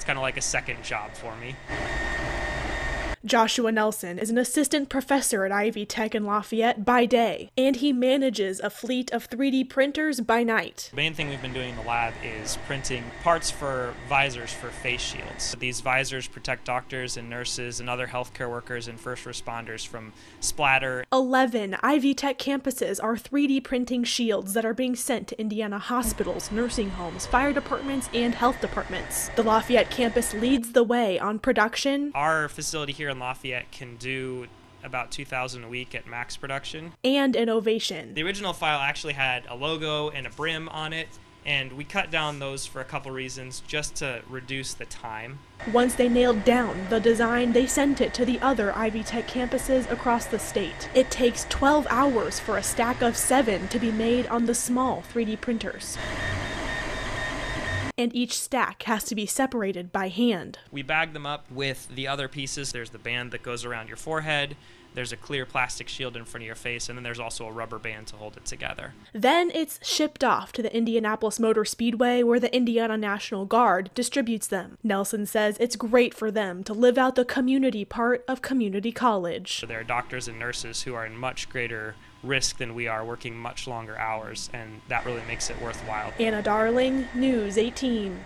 It's kind of like a second job for me. Joshua Nelson is an assistant professor at Ivy Tech in Lafayette by day, and he manages a fleet of 3D printers by night. The main thing we've been doing in the lab is printing parts for visors for face shields. These visors protect doctors and nurses and other healthcare workers and first responders from splatter. 11 Ivy Tech campuses are 3D printing shields that are being sent to Indiana hospitals, nursing homes, fire departments, and health departments. The Lafayette campus leads the way on production. Our facility here in Lafayette can do about 2,000 a week at max production. And innovation. The original file actually had a logo and a brim on it, and we cut down those for a couple reasons just to reduce the time. Once they nailed down the design, they sent it to the other Ivy Tech campuses across the state. It takes 12 hours for a stack of seven to be made on the small 3D printers and each stack has to be separated by hand. We bag them up with the other pieces. There's the band that goes around your forehead, there's a clear plastic shield in front of your face, and then there's also a rubber band to hold it together. Then it's shipped off to the Indianapolis Motor Speedway where the Indiana National Guard distributes them. Nelson says it's great for them to live out the community part of community college. There are doctors and nurses who are in much greater risk than we are, working much longer hours, and that really makes it worthwhile. Anna Darling, News 18.